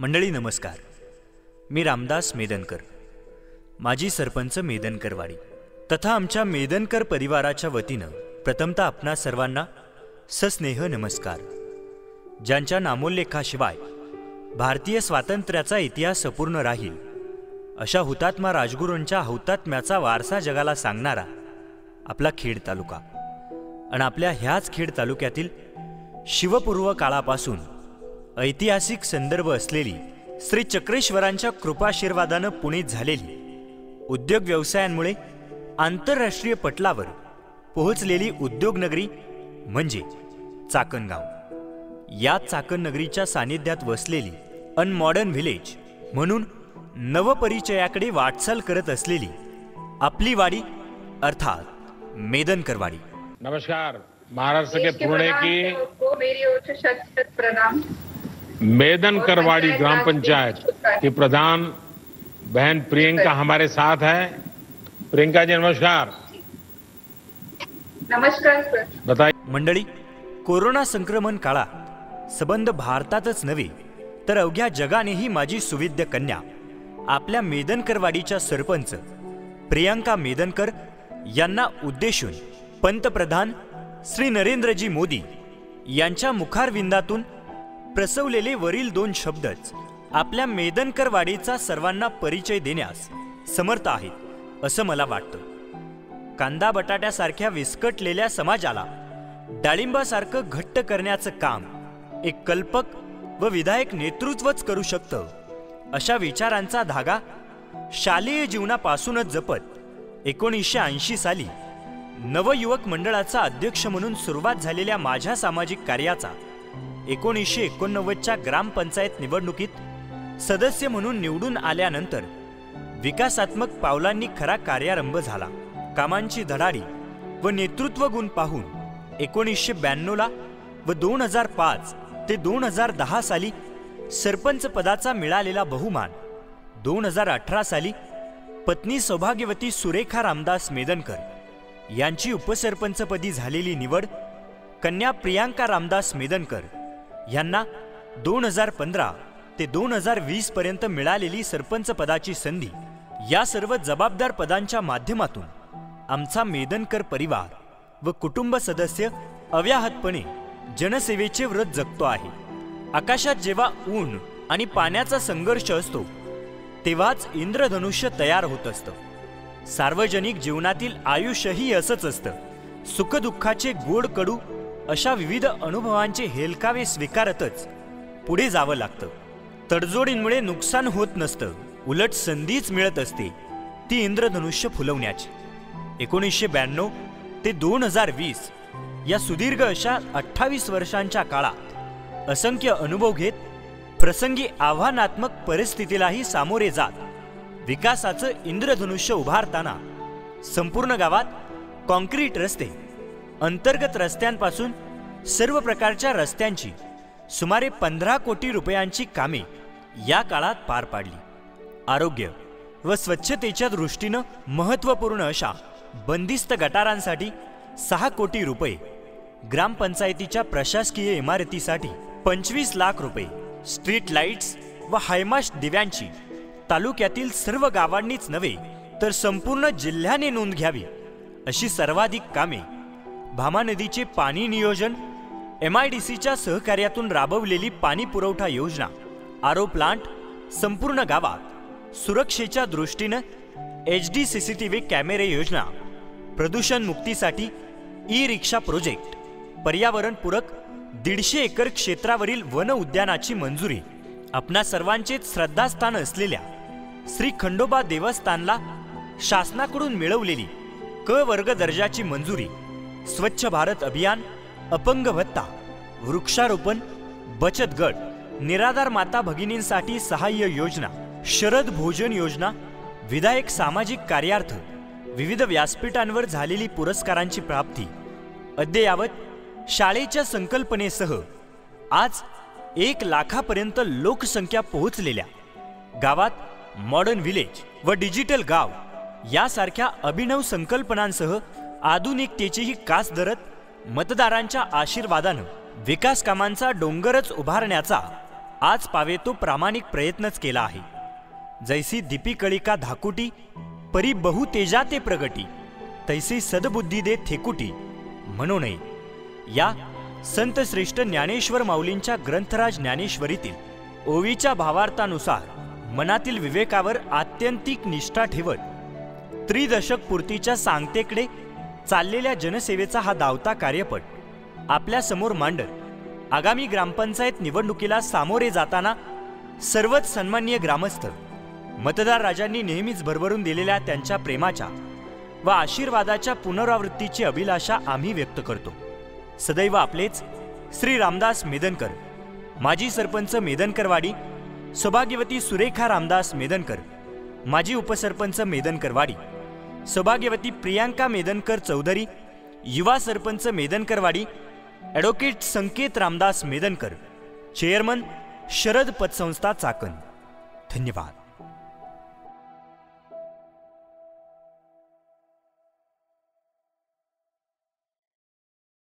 मंडळी नमस्कार. मी रामदास मेदनकर. माजी सरपंच मेदनकरवाडी. तथा आमच्या मेदनकर परिवाराच्या वतीनं प्रथमतः आपणा सर्वांना सस्नेह नमस्कार. ज्यांच्या नामोल्लेखाशिवाय भारतीय स्वातंत्र्याचा इतिहास अपूर्ण राहील अशा हुतात्मा राजगुरूंच्या हौतात्म्याचा वारसा जगाला सांगणारा आपला खेड तालुका. आणि आपल्या ह्याच खेड तालुक्यातील शिवपूर्व काळापासून ऐतिहासिक संदर्भ असलेली श्री चक्रेश्वरांच्या कृपाशीर्वादानं पुणेत झालेली उद्योग व्यवसायांमुळे आंतरराष्ट्रीय पटलावर पोहोचलेली उद्योगनगरी म्हणजे चाकणगाव. या चाकण सानिध्यात वसलेली अनमॉडर्न व्हिलेज म्हणून नवपरिचयाकडे वाटचाल करत असलेली आपली वाडी अर्थात मेदनकरवाडी. नमस्कार. महाराष्ट्र के पुणे की मेरी प्रणाम. मेदन करवाड़ी ग्राम पंचायत की प्रधान बहन प्रियंका हमारे साथ है। प्रियंका जी नमस्कार। नमस्कार सर। बताइए। मंडळी कोरोना संक्रमण काळात सबंध भारतातच नव्हे तर अवघ्या जगानेही माझी सुविद्य कन्या आपल्या मेदनकरवाडीच्या सरपंच प्रियांका मेदनकर यांना उद्देशून पंतप्रधान श्री नरेंद्रजी मोदी यांच्या मुखारविंदातून प्रसवलेले वरील दोन शब्दच आपल्या मेदनकरवाडीचा सर्वांना परिचय देण्यास समर्थ आहेत असं मला वाटतं. कांदा बटाट्यासारख्या विस्कटलेल्या समाजाला डाळिंबासारखं घट्ट करण्याचं काम एक कल्पक व विधायक नेतृत्वच करू शकतं अशा विचारांचा धागा शालेय जीवनापासूनच जपत एकोणीसशे ऐंशी साली नवयुवक मंडळाचा अध्यक्ष म्हणून सुरुवात झालेल्या माझ्या सामाजिक कार्याचा एकोणीसशे एकोणनव्वदच्या ग्रामपंचायत निवडणुकीत सदस्य म्हणून निवडून आल्यानंतर विकासात्मक पावलांनी खरा कार्यारंभ झाला. कामांची धडाडी व नेतृत्व गुण पाहून एकोणीसशे ब्याण्णवला व दोन हजार पाच ते दोन हजार दहा साली सरपंच पदाचा मिळालेला बहुमान दोन हजार अठरा साली पत्नी सौभाग्यवती सुरेखा रामदास मेदनकर यांची उपसरपंचपदी झालेली निवड कन्या प्रियांका रामदास मेदनकर यांना दोन हजार पंधरा ते दोन हजार वीस पर्यंत मिळालेली सरपंच पदाची संधी या सर्व जबाबदार पदांच्या माध्यमातून आमचा मेदनकर परिवार व कुटुंब सदस्य अव्याहतपणे जनसेवेचे व्रत जगतो आहे. आकाशात जेव्हा ऊन आणि पाण्याचा संघर्ष असतो तेव्हाच इंद्रधनुष्य तयार होत असतं. सार्वजनिक जीवनातील आयुष्यही असंच असतं. सुखदुःखाचे गोड कडू अशा विविध अनुभवांचे हेलकावे स्वीकारतच. पुढे जावं लागतं. तडजोडींमुळे नुकसान होत नसतं. उलट संधीच मिळत असते. ती इंद्रधनुष्य फुलवण्याची. एकोणीसशे ब्याण्णव ते दोन हजार वीस या सुदीर्घ अशा अठ्ठावीस वर्षांच्या काळात असंख्य अनुभव घेत प्रसंगी आव्हानात्मक परिस्थितीलाही सामोरे जात विकासाचं इंद्रधनुष्य उभारताना संपूर्ण गावात कॉन्क्रीट रस्ते अंतर्गत रस्त्यांपासून सर्व प्रकारच्या रस्त्यांची सुमारे पंधरा कोटी रुपयांची कामे या काळात पार पाडली. आरोग्य व स्वच्छतेच्या दृष्टीनं महत्त्वपूर्ण अशा बंदिस्त गटारांसाठी सहा कोटी रुपये ग्रामपंचायतीच्या प्रशासकीय इमारतीसाठी पंचवीस लाख रुपये स्ट्रीट लाईट्स व हायमाश दिव्यांची तालुक्यातील सर्व गावांनीच नव्हे तर संपूर्ण जिल्ह्याने नोंद घ्यावी अशी सर्वाधिक कामे भामा नदीचे पाणी नियोजन एम आय डी सीच्या सहकार्यातून राबवलेली पाणी पुरवठा योजना आरो प्लांट संपूर्ण गावात सुरक्षेच्या दृष्टीनं H D C C T V कॅमेरे योजना प्रदूषण मुक्तीसाठी ई रिक्षा प्रोजेक्ट पर्यावरणपूरक दीडशे एकर क्षेत्रावरील वन उद्यानाची मंजुरी आपणा सर्वांचेच श्रद्धास्थान असलेल्या श्री खंडोबा देवस्थानला शासनाकडून मिळवलेली क वर्ग दर्जाची मंजुरी स्वच्छ भारत अभियान अपंग भत्ता वृक्षारोपण बचत गट निराधार माता भगिनींसाठी सहाय्य योजना शरद भोजन योजना विधायक सामाजिक कार्यार्थ विविध व्यासपीठांवर झालेली पुरस्कारांची प्राप्ती. अद्ययावत शाळेच्या संकल्पनेसह आज एक लाखापर्यंत लोकसंख्या पोहोचलेल्या. गावात मॉडर्न व्हिलेज व डिजिटल गाव यासारख्या अभिनव संकल्पनांसह आधुनिकतेचीही कास धरत मतदारांच्या आशीर्वादानं विकास कामांचा डोंगरच उभारण्याचा आज पावे तो प्रामाणिक प्रयत्नच केला आहे. जैसी दीपिकळिका धाकुटी परी बहु तेजा ते प्रगटी तैसी सदबुद्धी दे थेकुटी म्हणू नये. या संतश्रेष्ठ ज्ञानेश्वर माऊलींच्या ग्रंथराज ज्ञानेश्वरीतील ओवीच्या भावार्थानुसार मनातील विवेकावर आत्यंतिक निष्ठा ठेवत त्रिदशक पूर्तीच्या सांगतेकडे चाललेल्या जनसेवेचा हा दावता कार्यपट आपल्यासमोर मांडत आगामी ग्रामपंचायत निवडणुकीला सामोरे जाताना सर्वच सन्माननीय ग्रामस्थ मतदार राजांनी नेहमीच भरभरून दिलेल्या त्यांच्या प्रेमाच्या व आशीर्वादाच्या पुनरावृत्तीची अभिलाषा आम्ही व्यक्त करतो. सदैव आपलेच श्री रामदास मेदनकर माजी सरपंच मेदनकरवाडी सौभाग्यवती सुरेखा रामदास मेदनकर माजी उपसरपंच मेदनकरवाडी सौभाग्यवती प्रियांका मेदनकर चौधरी युवा सरपंच मेदनकरवाडी ॲडव्होकेट संकेत रामदास मेदनकर चेअरमन शरद पतसंस्था चाकण. धन्यवाद.